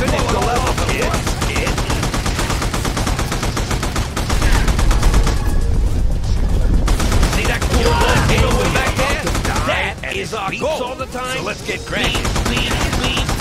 Finish the level, kid. Kid. See that cool back there? That is our goal. all the time. So let's get cracking.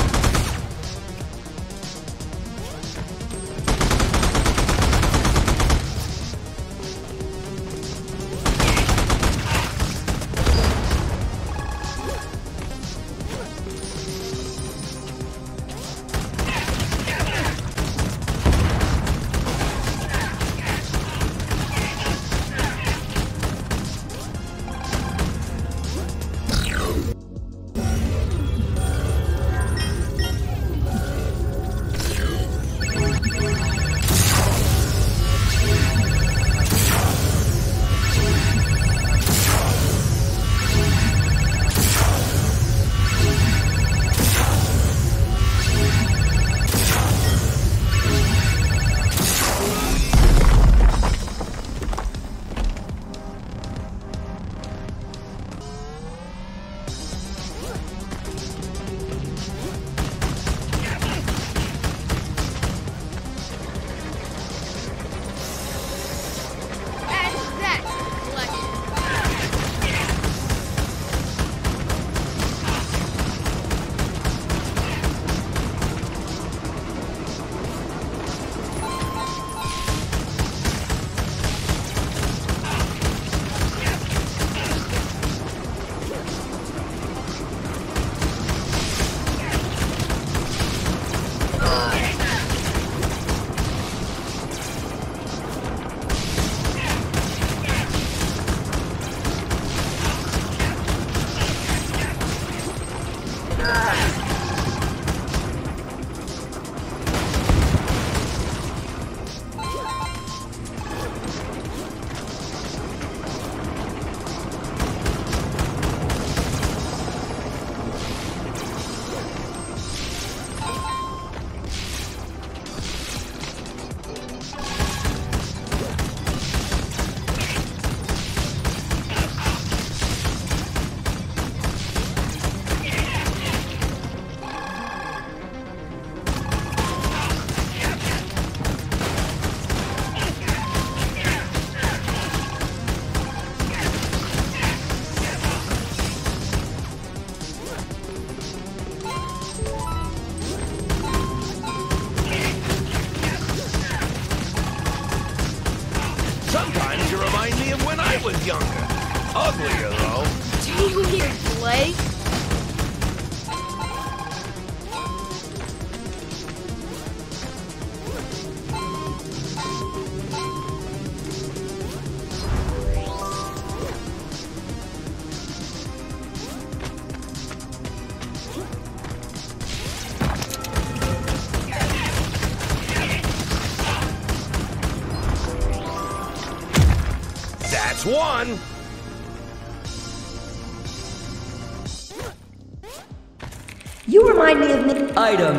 Hear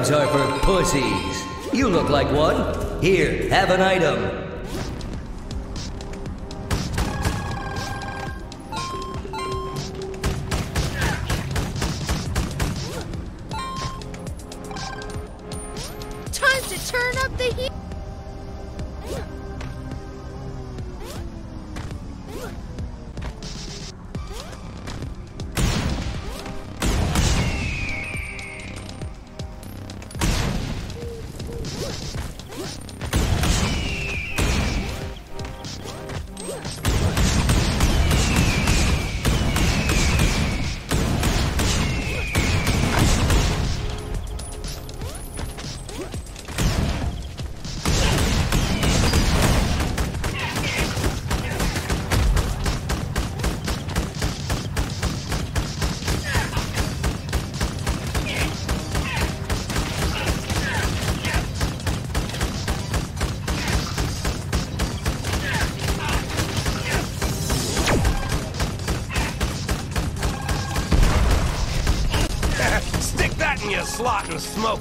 Items are for pussies. You look like one. Here, have an item.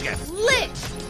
It. Lit.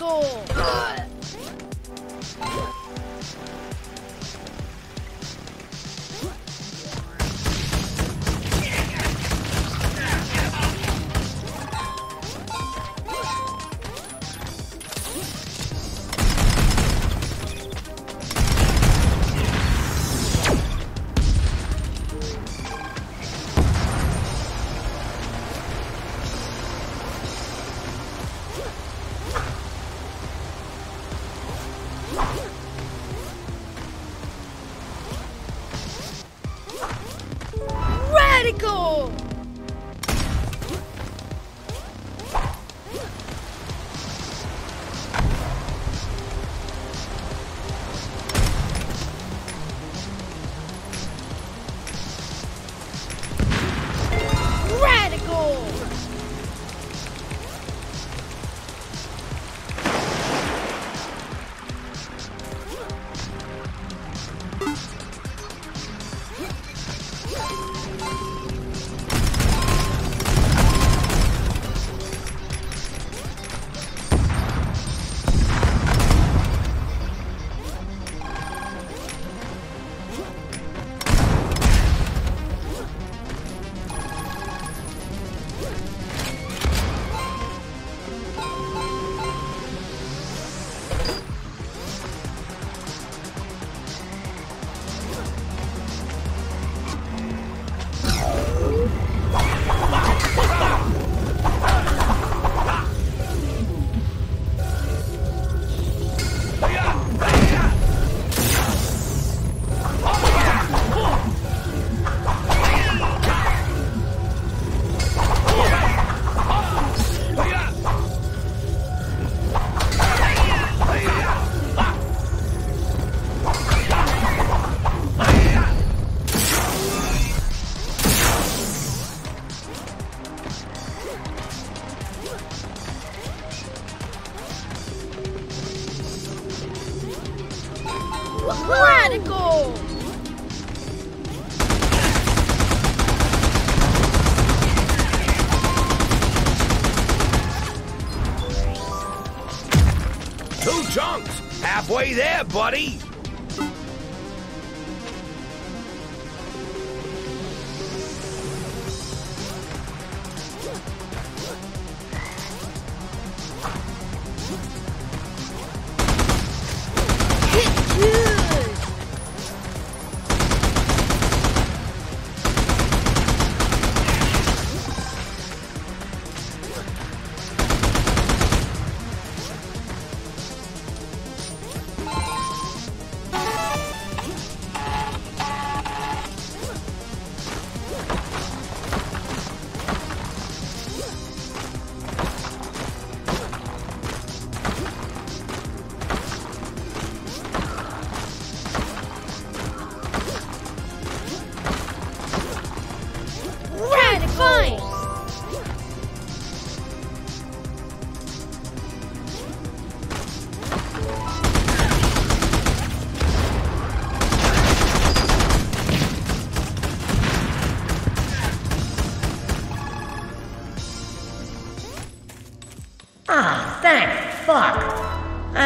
Radical! Radical! Two chunks. Halfway there, buddy.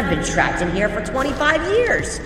I've been trapped in here for 25 years.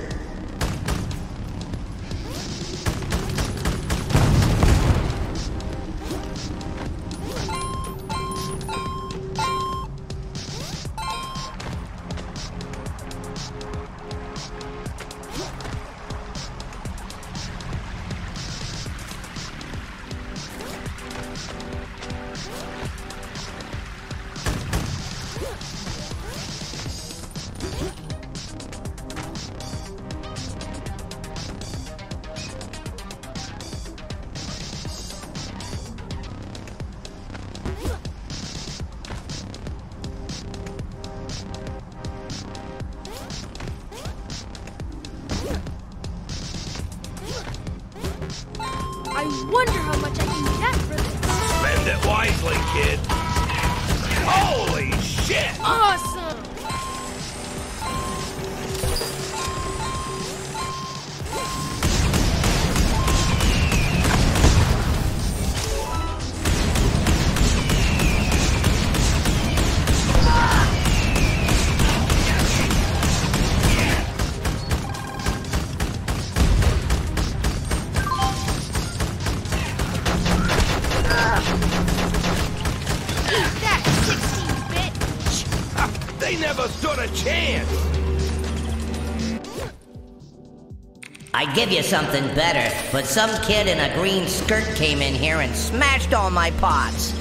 I'd give you something better, but some kid in a green skirt came in here and smashed all my pots.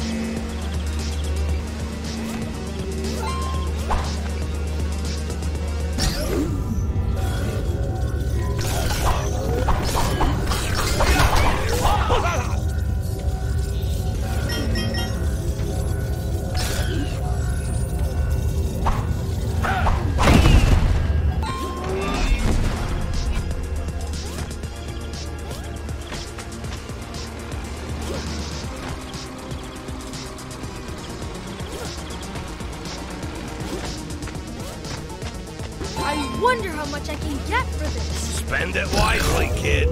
I wonder how much I can get for this. Spend it wisely, kid.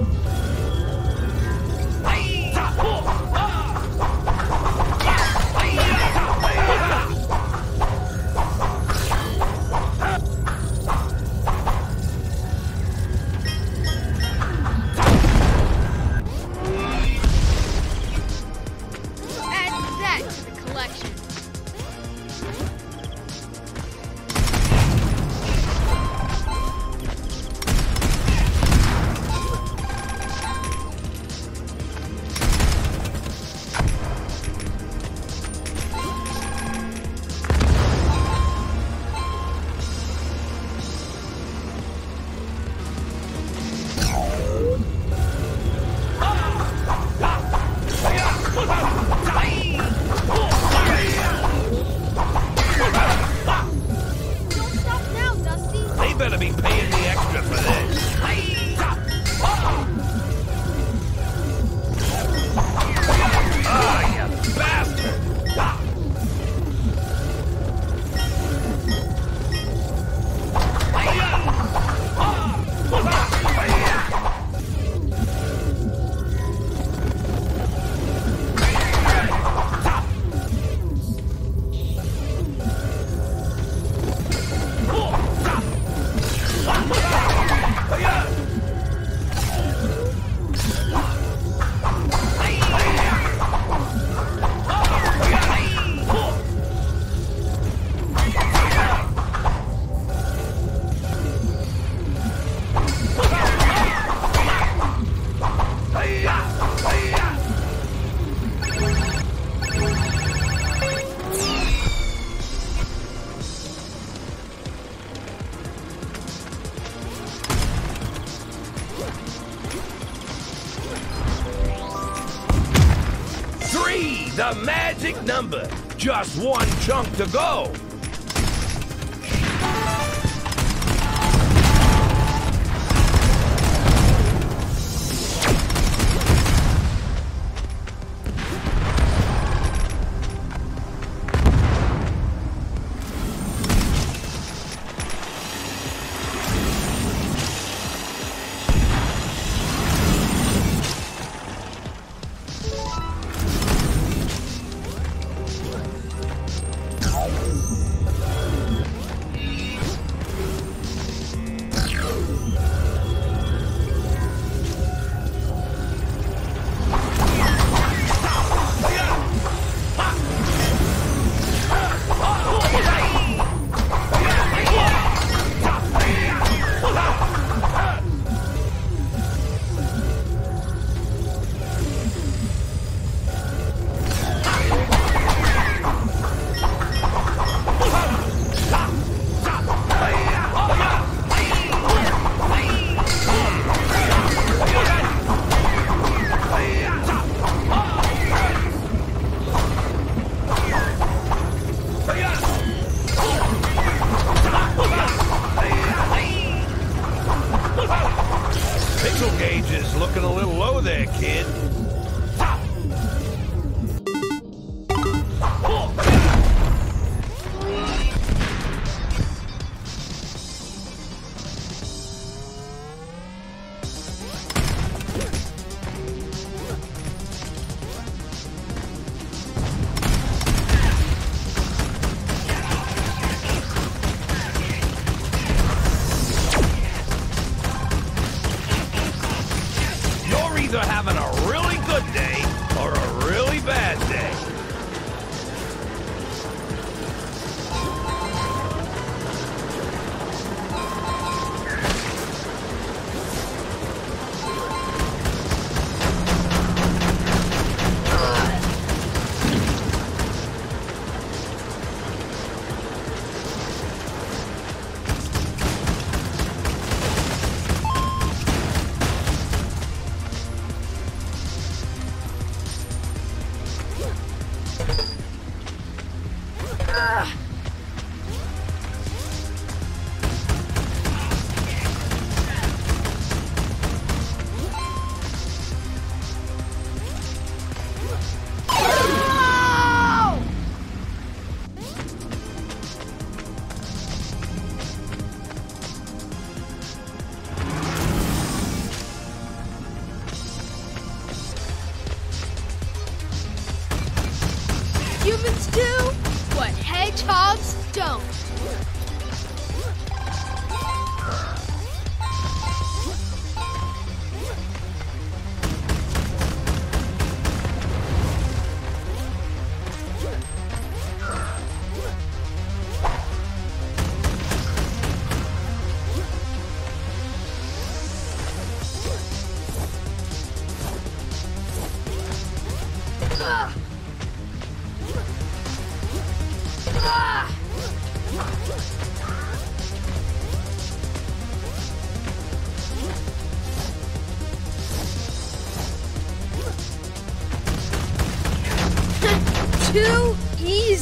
Just one chunk to go. Is looking a little low there, kid. You're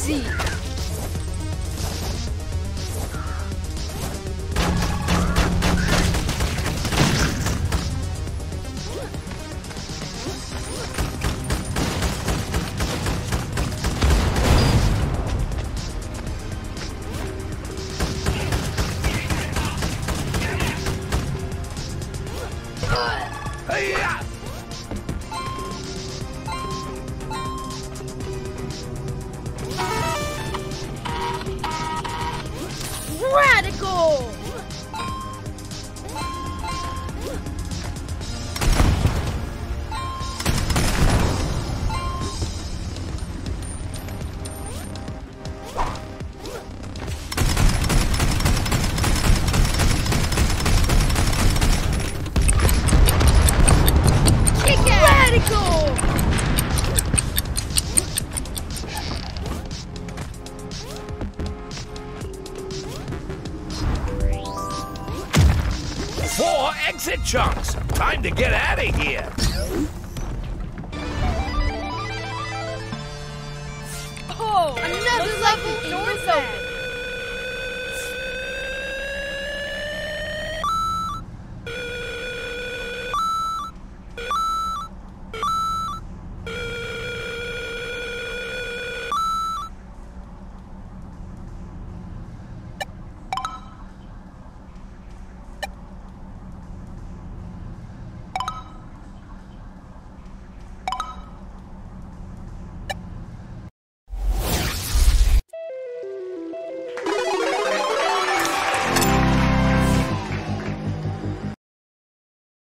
easy.